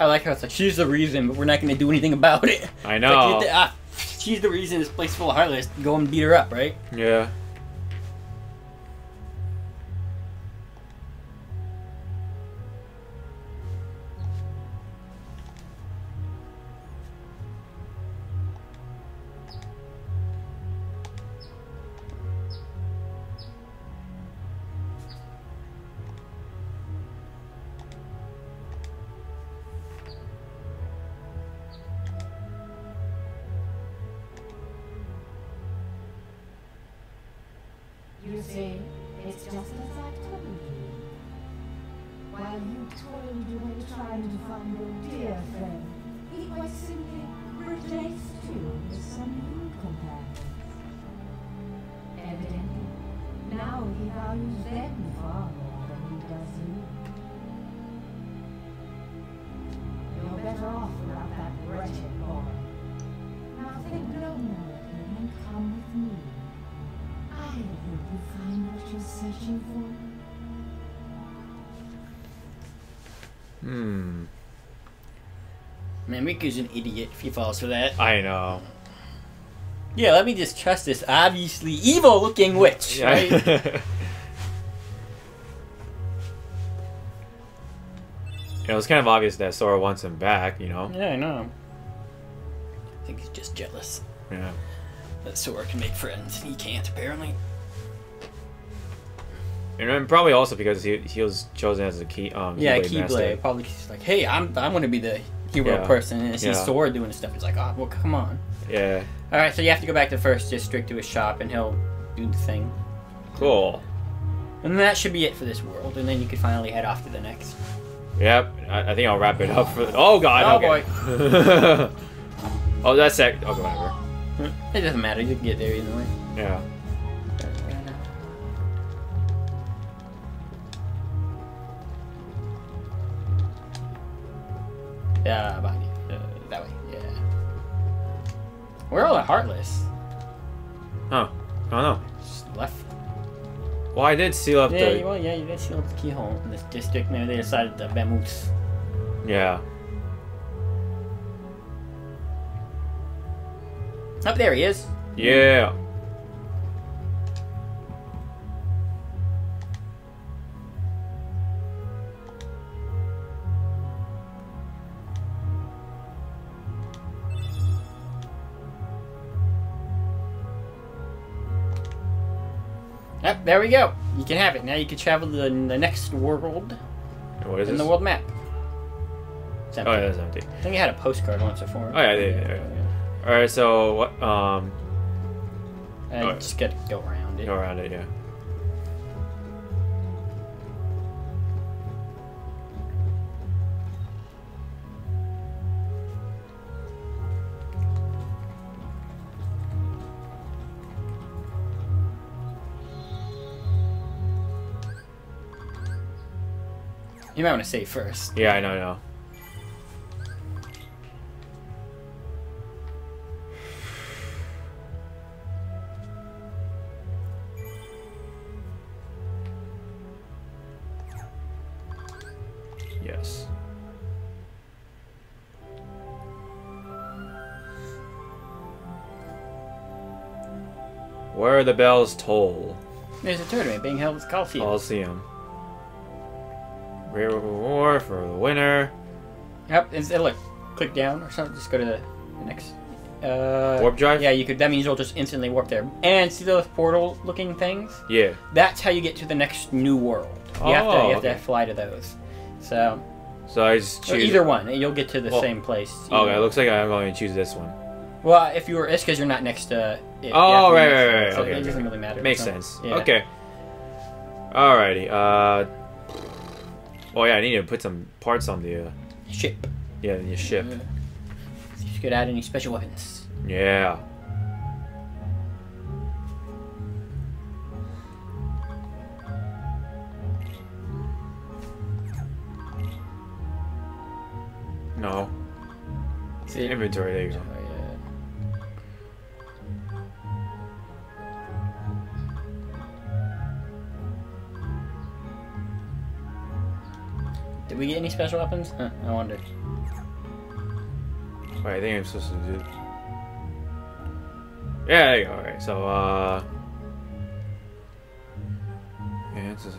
I like how it's like she's the reason, but we're not gonna do anything about it. I know. Like, ah, she's the reason this place full of heartless. Go and beat her up, right? Yeah. You see, it's just as I told you. While you toiled away trying to find your dear friend, he was simply replaced you with some new companions. Evidently, now he values them far more than he does you. Man, Riku's an idiot if he falls for that. I know. Yeah, let me just trust this obviously evil-looking witch, right? it was kind of obvious that Sora wants him back, you know? yeah, I know. I think he's just jealous Yeah. that Sora can make friends and he can't apparently. And probably also because he, he was chosen as a key um Yeah, Keyblade. Keyblade probably just like, hey, I'm I'm gonna be the hero Yeah. person, and sees Yeah. Sora doing stuff. He's like, oh, well, come on. Yeah. All right, so you have to go back to first district to his shop, and he'll do the thing. Cool. And that should be it for this world, and then you can finally head off to the next. Yep. I, I think I'll wrap it up for. Oh God. Oh, okay. boy. oh, that's sec. Okay, whatever. It doesn't matter. You can get there either way. Yeah. Yeah, behind you. Uh, that way. Yeah. Where are all the heartless? Huh. I don't know. Just left. Well, I did seal up Yeah, the. you, well, yeah, you did seal up the keyhole in this district. Maybe they decided to vamoose. Yeah. Up there he is. Yeah. There we go. You can have it. Now you can travel to the, the next world What is in this? the world map. It's empty. Oh, yeah, that's empty. I think I had a postcard once before. Oh, yeah, I did, yeah. All right. So what? Um. And you just got to go around it. Go around it. Yeah. You might want to save first. Yeah, I know. I know. Yes. Where the bells toll. There's a tournament being held at Caulfield. Coliseum. Reward for the winner. Yep, it's, it, look, click down or something. Just go to the, the next. Uh, Warp drive? Yeah, you could. That means you'll just instantly warp there. And see those portal-looking things? Yeah. That's how you get to the next new world. You have to Oh, you have to fly to those. So So I just choose. either one, you'll get to the Well, same place. Okay, it looks like I'm going to choose this one. Well, if you were, it's because you're not next to. It. Oh, to be right, right, right, So okay, it okay. doesn't really matter. Makes So, sense. yeah. Okay. Alrighty. Uh. Oh yeah, I need to put some parts on the uh, Ship. yeah your ship. Yeah. See if you could add any special weapons. Yeah. No. See? Inventory, there you go. Did we get any special weapons? Huh, I wonder. Wait, I think I'm supposed to do. Yeah, there you go. Alright, so, uh. Enhances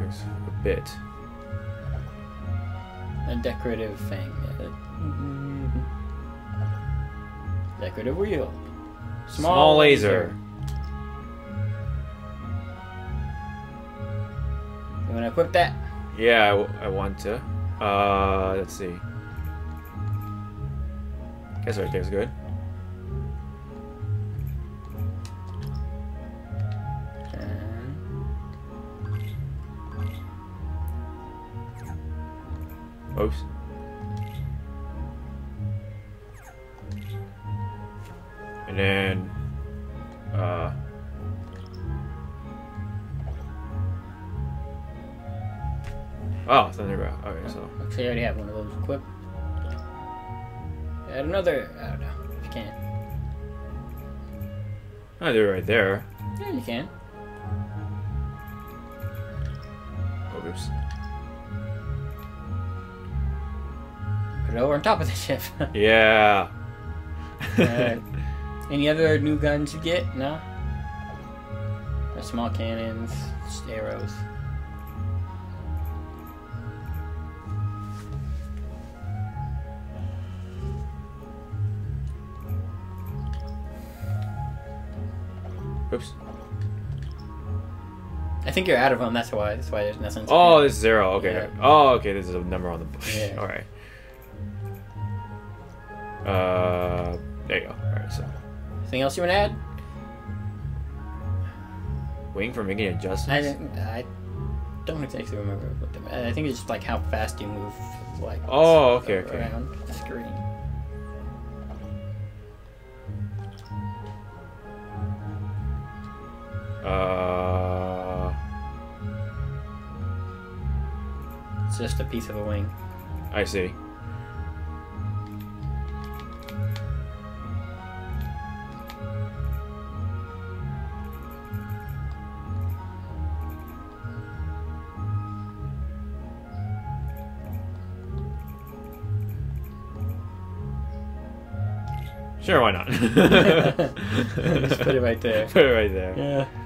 fix a bit. A decorative thing. Uh, Decorative wheel. Small laser. You wanna equip that? Yeah, I, want to. Uh, let's see. Guess right there's good. Oops. And then, so I already have one of those equipped. Add another. I don't know. If you can't. oh, they're right there. Yeah, you can. Oh, oops. Put it over on top of the ship. Yeah. Alright. Any other new guns you get? No? Small cannons, just arrows. Oops. I think you're out of them. That's why. That's why there's nothing. Oh, is zero. Okay. Yeah. Oh, okay. This is a number on the bush. Yeah. All right. Uh, there you go. All right. So, Anything else you want to add? waiting for making I adjustments. didn't- I don't exactly remember what them. I think it's just like how fast you move, like Oh, okay, okay. around the screen. Uh, It's just a piece of a wing. I see. Sure, why not? Just put it right there. Put it right there. Yeah.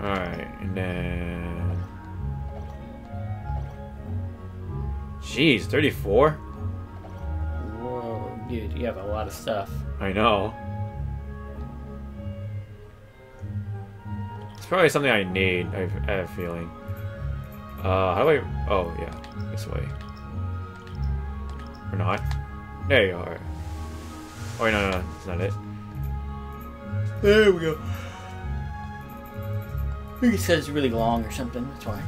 Alright, and then. Jeez, 34? Whoa, dude, you have a lot of stuff. I know. It's probably something I need, I have, a feeling. Uh, how do I. Oh, yeah, this way. Or not? There you are. Oh, no, no, no, that's not it. There we go. I think it says really long or something. That's why.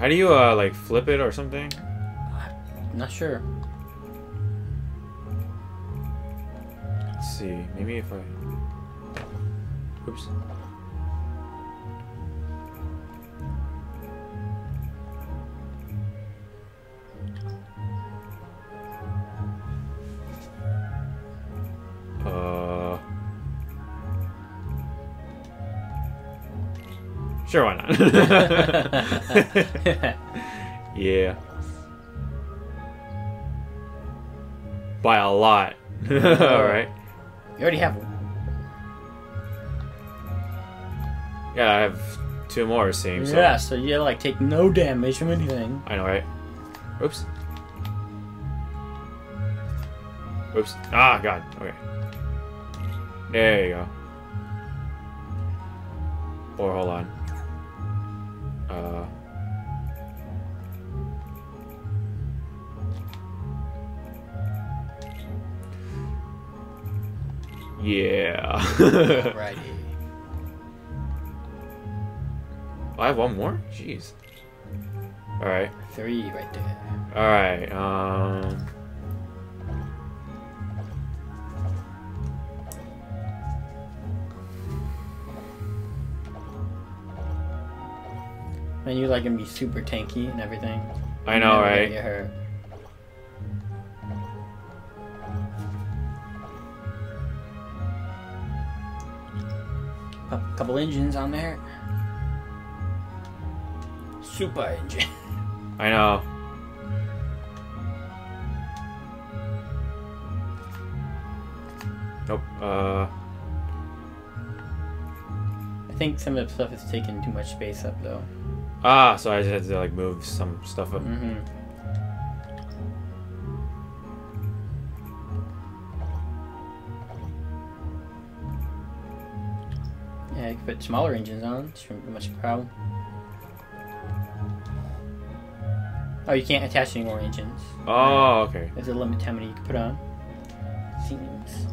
How do you, uh, like, flip it or something? I'm not sure. Let's see, maybe if I. Oops. Sure, why not? yeah. By a lot. Alright. You already have one. Yeah, I have two more, it seems. so- Yeah, so you like take no damage from anything. I know, right? Oops. Oops. Ah, God. Okay. There you go. Or hold on. Uh. Yeah. Alrighty. I have one more? Jeez. Alright. Three right there. Alright, um. And you like gonna be super tanky and everything. I know, right? Get hurt. couple engines on there. Super engine. I know. Nope. Uh. I think some of the stuff is taking too much space up though. Ah, so I just had to like move some stuff up. Mm-hmm. Yeah, you can put smaller engines on. Shouldn't be much of a problem. Oh, you can't attach any more engines. Oh, okay. There's a limit to how many you can put on. Seems.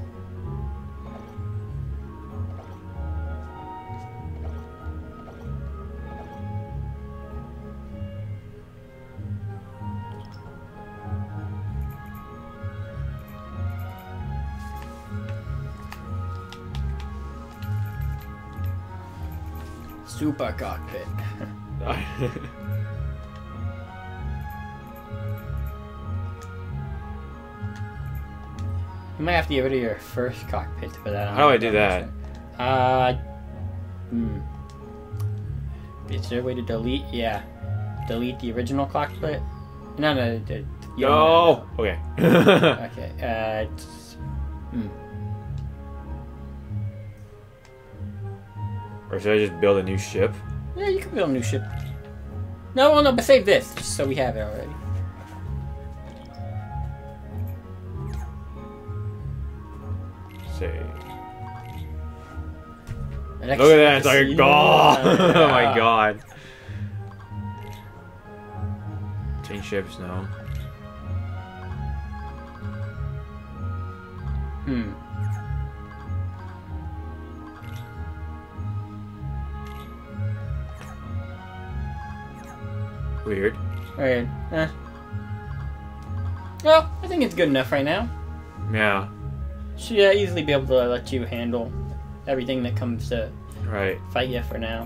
Super cockpit. You might have to get rid of your first cockpit put that. How do I do that? Uh, hmm. Is there a way to delete? Yeah. Delete the original cockpit? No, no, the, no. Okay. Okay, uh, hmm. Should I just build a new ship? Yeah, you can build a new ship. No, well, no, but save this, just so we have it already. Save. Look at that! It's like god. oh my god. Change ships now. Hmm. Weird. Alright. Eh. Well, I think it's good enough right now. Yeah. Should uh, easily be able to let you handle everything that comes to Right. fight you for now.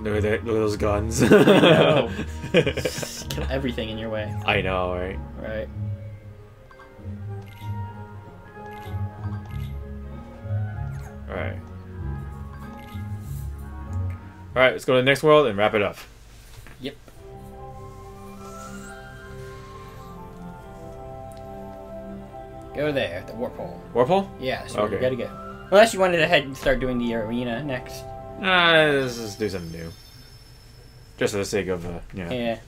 Look at that! Look at those guns. Kill everything in your way. I know, right? Right. Alright. Alright, let's go to the next world and wrap it up. Yep. Go there, the warp hole. Warp hole? Yeah, where Okay. you gotta go. Unless you wanted to head and start doing the arena next. Nah, let's just do something new. Just for the sake of, uh, you know. Yeah.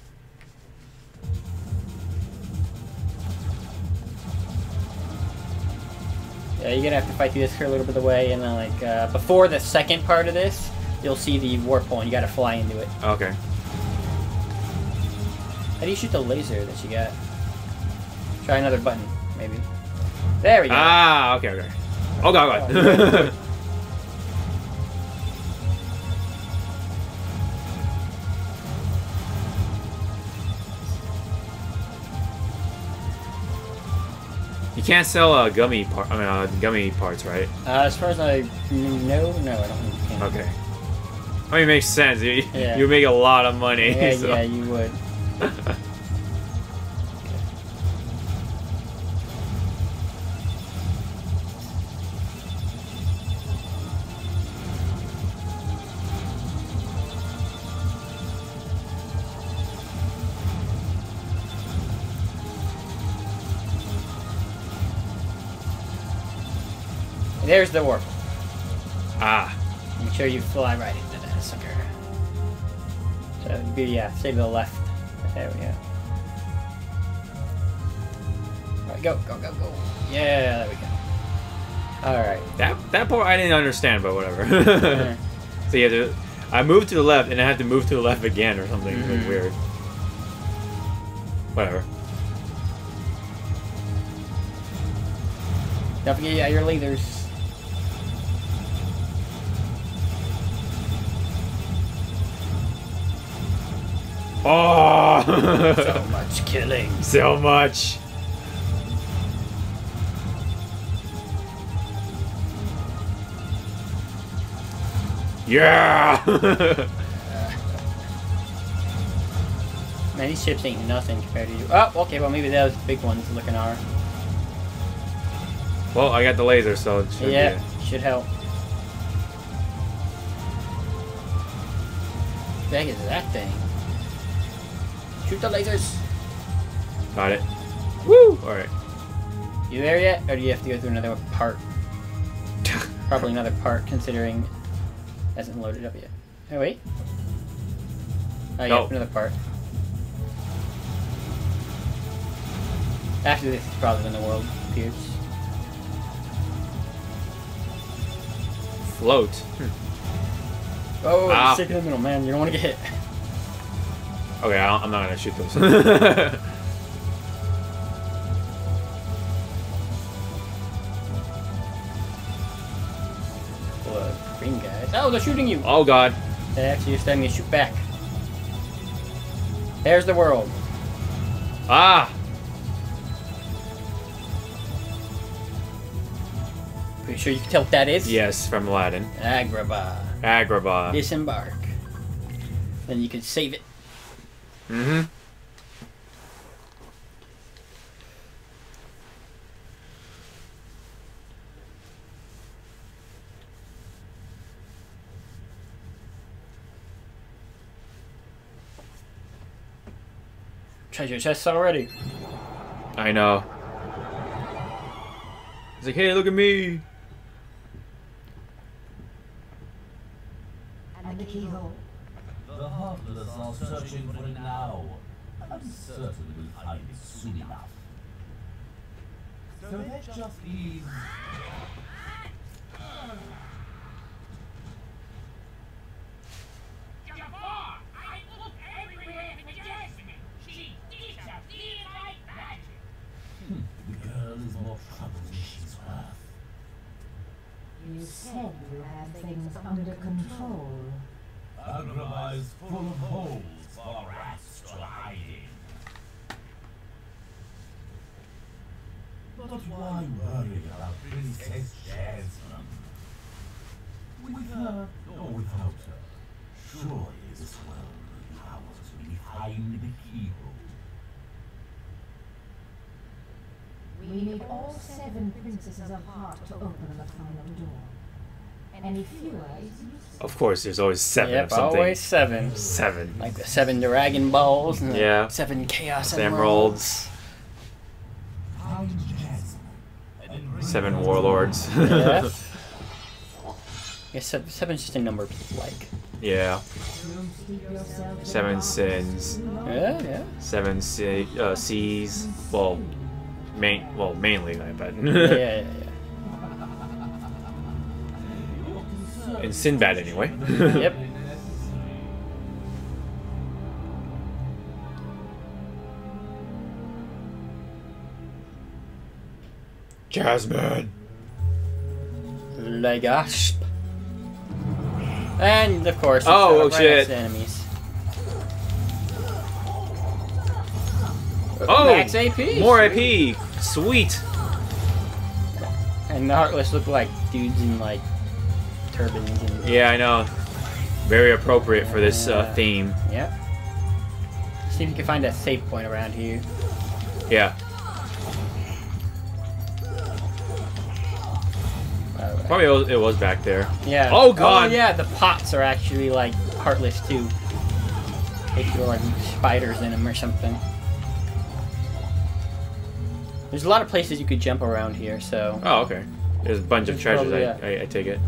Yeah, you're gonna have to fight through this for a little bit of the way, and then like uh, before the second part of this, you'll see the warp hole, and you gotta fly into it. Okay. How do you shoot the laser that you got? Try another button, maybe. There we go. Ah, okay, okay. Oh god, god. you can't sell uh, gummy part. I mean, uh, gummy parts, right? Uh, as far as I know, no, I don't think you can. Okay. I mean, it makes sense. You, Yeah. you make a lot of money. Yeah, so- yeah, you would. There's the warp. ah, Make sure you fly right into that sucker. So, be, yeah, stay to the left. There we go. Alright, go, go, go, go. Yeah, there we go. Alright. that that part I didn't understand, but whatever. Yeah. so yeah. I moved to the left, and I had to move to the left again, or something was Mhm. weird. Whatever. Don't forget yeah, your leaders. Oh, So much killing. so much. Yeah. Man, these ships ain't nothing compared to you. Oh, okay, well maybe those big ones looking are. Well, I got the laser, so it should yeah, be- should help. The heck is that thing? Shoot the lasers! Got it. Woo! Alright. You there yet? Or do you have to go through another part? Probably another part, considering it hasn't loaded up yet. Oh, wait. Oh, yeah, No. another part. After this is probably when the world appears. Float. Oh, Ah. you're sick in the middle, man. You don't want to get hit. Okay, I don't, I'm not gonna shoot those. Well, green guys. Oh, they're shooting you! oh god. They actually are starting to shoot back. There's the world. Ah! Pretty sure you can tell what that is? Yes, from Aladdin. Agrabah. Agrabah. Disembark. Then you can save it. Mm-hmm. Treasure chests already. I know. He's like, hey, look at me. And the keyhole. Searching for it now. I'm certain we'll find it soon enough. So let's just hmm, girl is. You said you had things under control. Agrabah is full of holes for rats to hide in. But why worry about Princess Jasmine? With her or without her, surely this world will be behind the keyhole. We need all seven princesses of heart to open the final door. Any fewer is useless. Of course, there's always seven yep, of something. always seven. Seven. Like the seven Dragon Balls and the Yeah. seven Chaos Emeralds. Find Jasmine and then bring Seven warlords. Yeah. yeah, seven, seven's just a number people like. yeah. Don't steep yourself in Seven sins. Yeah, yeah. Seven se- uh, seas. Well, main. Well, mainly, I bet. yeah, yeah, yeah. In Sinbad, anyway. Yep. Jasmine. Legasp. And of course, it's Oh, our oh, shit. enemies. Oh, Max AP. More sweet. AP. Sweet. And the Heartless look like dudes in like turbans and Yeah, I know. Very appropriate for this uh, Yeah. theme. Yep. See if you can find a safe point around here. Yeah. Probably it was, it was back there. yeah. Oh, God. Oh, yeah, the pots are actually like heartless too. They feel like spiders in them or something. There's a lot of places you could jump around here, so Oh, okay. There's a bunch of treasures. probably, I, I, I take it.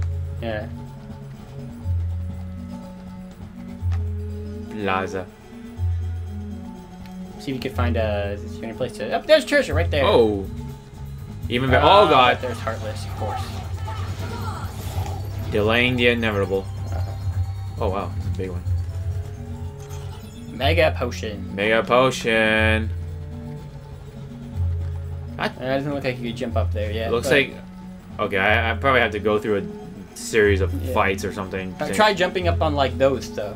Yeah. Plaza. See if you could find a. Any place to? Up there's treasure right there. Oh. Even. Be- Uh, oh God. There's heartless, of course. Delaying the inevitable. Uh, Oh wow, it's a big one. Mega potion. Mega potion. Uh, it doesn't look like you could jump up there yet. Looks like. Okay, I, I probably have to go through a series of Yeah. fights or something. Uh, try jumping up on like those though.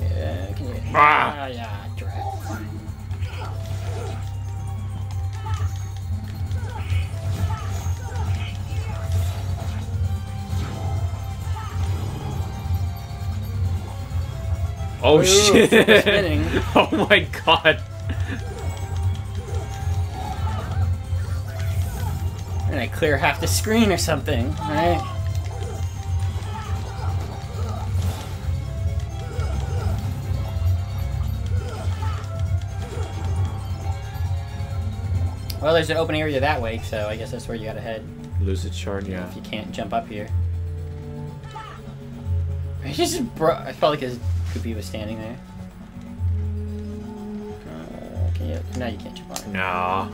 Yeah, can you? Ah. yeah, drat. Oh Ooh, shit! spinning. oh my god! And I clear half the screen or something, right? Well, there's an open area that way, so I guess that's where you gotta head. Lucid shard, yeah. If you can't jump up here. I just bro- I felt like his Goofy was standing there. Uh, can you? No, you can't jump on it. Nah.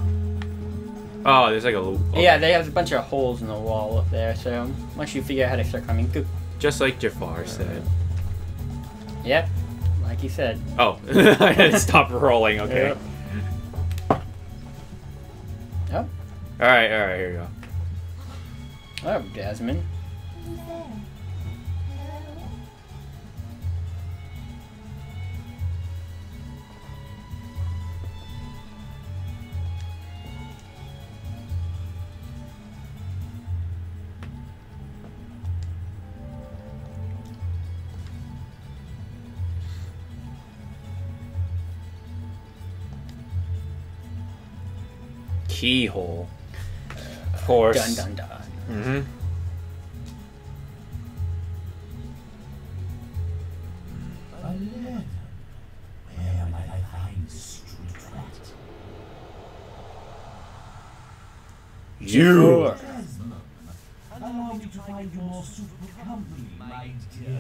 Oh, there's like a. Okay. Yeah, they have a bunch of holes in the wall up there, so once you figure out how to start climbing, Goop. Just like Jafar said. Yep, like he said. Oh, I had to stop rolling. Okay. Yep. All right, all right. Here we go. oh, Jasmine. Keyhole. Of course. Dun dun dun. Mm-hmm. A letter. Where might I find street rat? You. Jasmine, allow me to find you more suitable company, my dear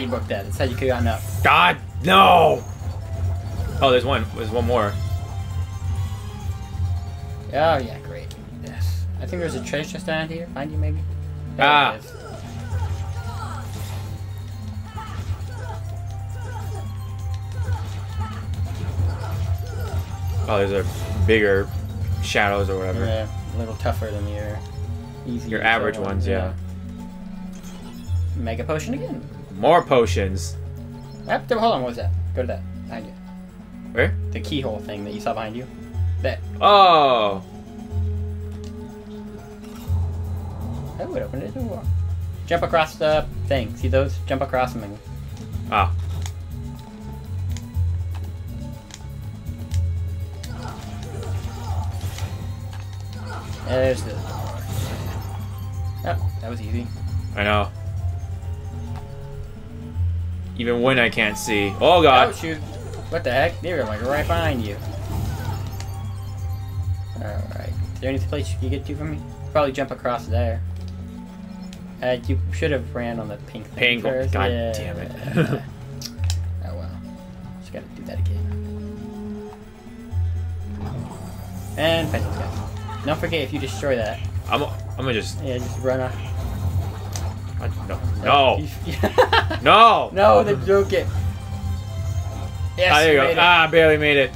you broke that. That's how you could have gotten up. God no. Oh, there's one. There's one more. Oh yeah, great. Yes. I think there's a treasure chest down here. Find you maybe. There Ah. Oh, there's a bigger shadows or whatever. Yeah, a little tougher than your easy. Your average ones, yeah. Mega potion again. More potions. Yep. Hold on. What was that? Go to that behind you. Where? The keyhole thing that you saw behind you. That. Oh. That would open it. door. Jump across the thing. See those? Jump across them. Ah. There's the. door. Oh, that was easy. I know. Even when I can't see. Oh Oh god. shoot! What the heck? They were like right behind you. Alright. Is there any place you can get to from me? Probably jump across there. Uh, you should have ran on the pink thing Pink. first. God Yeah. damn it. oh well. Just gotta do that again. And pencil guys. Don't forget if you destroy that. I'm. I'm gonna just. Yeah, just run off. I, no. No. No. No. they broke it. Yes, Ah, there you made go. it. Ah, barely made it.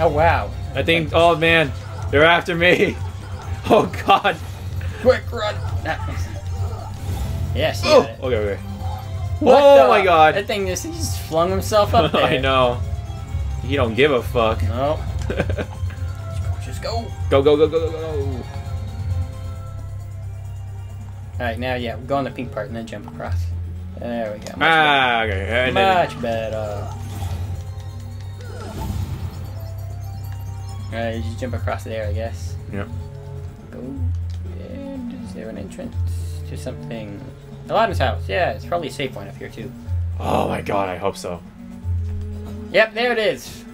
Oh wow. I think. Oh man, they're after me. Oh god. Quick run! Yes. Oh. Okay. Okay. What oh the- my god. That thing just, he just flung himself up there. I know. He don't give a fuck. No. Just go. go go go go go go. Alright, now yeah, go on the pink part and then jump across. There we go. Much Ah, okay. better. And then- Much better. Alright, you just jump across there, I guess. Yep. Go. And is there an entrance to something? Aladdin's house. Yeah, it's probably a safe one up here too. Oh my god, I hope so. Yep, there it is.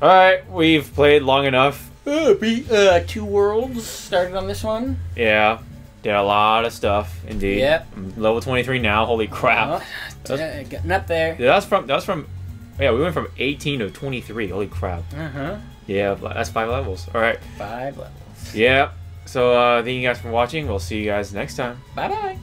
Alright, we've played long enough. Uh, beat uh, two worlds started on this one. Yeah. Did a lot of stuff, indeed. Yep. I'm level 23 now, holy crap. Oh, yeah, getting up there. Yeah, that's from, that's from, yeah, we went from 18 to 23, holy crap. Uh huh. Yeah, that's five levels. Alright. Five levels. Yeah. So, uh, thank you guys for watching. We'll see you guys next time. Bye bye.